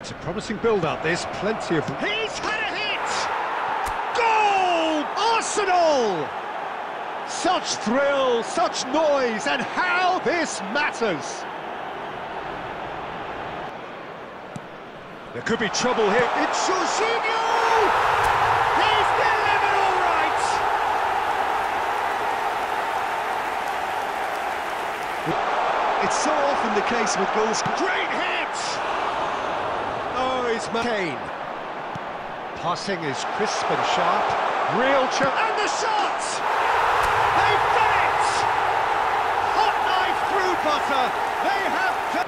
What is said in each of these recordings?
It's a promising build-up, this, plenty of... He's had a hit! Goal! Arsenal! Such thrill, such noise, and how this matters! There could be trouble here. It's Jorginho! He's delivered all right! It's so often the case with goals. Great hit! He's Kane. Passing is crisp and sharp. Real chance. And the shot! They've done it! Hot knife through butter! They have done...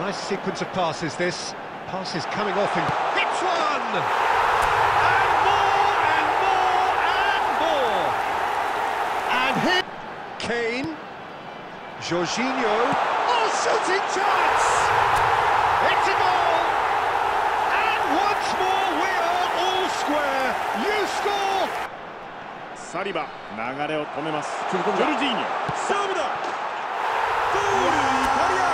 Nice sequence of passes, this. Passes coming off in... Hits one! And more, and more, and more! And hit... Kane. Jorginho. Oh, shooting chance! It's a goal! サリバ流れを止めます。ジョルジーニョ。勝負だ。ゴールイタリア。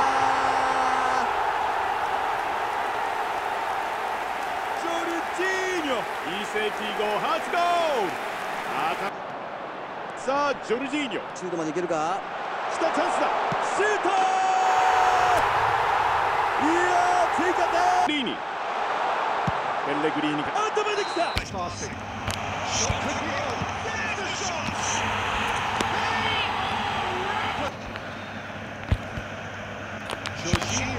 ジョルジーニョ。移籍後初ゴール。さあジョルジーニョ。シュートまでいけるか？来たチャンスだ。シュート。いやー追加点。リーニ。ペレグリーニが頭できた Jorginho